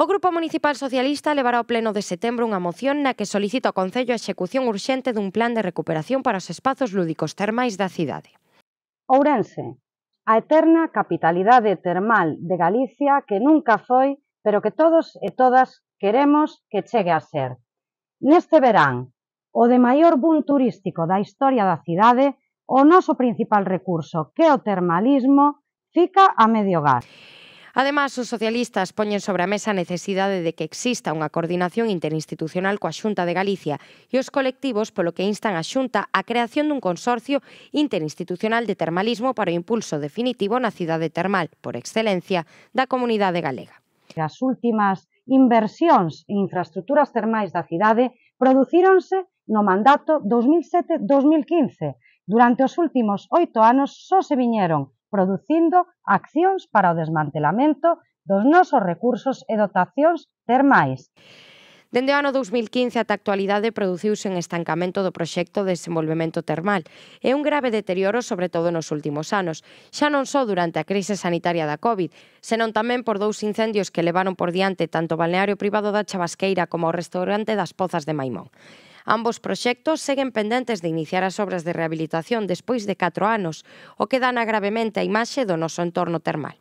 O Grupo Municipal Socialista levará ao Pleno de setembro unha moción na que solicita ao Concello a execución urxente dun plan de recuperación para os espazos lúdicos termais da cidade. Ourense, a eterna capitalidade termal de Galicia que nunca foi, pero que todos e todas queremos que chegue a ser. Neste verán, o de maior boom turístico da historia da cidade, o noso principal recurso, que é o termalismo, fica a medio gas. Ademais, os socialistas poñen sobre a mesa a necesidade de que exista unha coordinación interinstitucional coa Xunta de Galicia e os colectivos polo que instan a Xunta a creación dun consorcio interinstitucional de termalismo para o impulso definitivo na cidade termal, por excelencia, da comunidade galega. As últimas inversións en infraestructuras termais da cidade producíronse no mandato 2007-2015. Durante os últimos oito anos só se viñeron producindo accións para o desmantelamento dos nosos recursos e dotacións termais. Dende o ano 2015 ata a actualidade produciuse un estancamento do proxecto de desenvolvemento termal e un grave deterioro sobre todo nos últimos anos, xa non só durante a crise sanitaria da COVID, senón tamén por dous incendios que levaron por diante tanto o balneario privado da Chavasqueira como o restaurante das Pozas de Maimón. Ambos proxectos seguen pendentes de iniciar as obras de rehabilitación despois de 4 anos, o que dana gravemente a imaxe do noso entorno termal.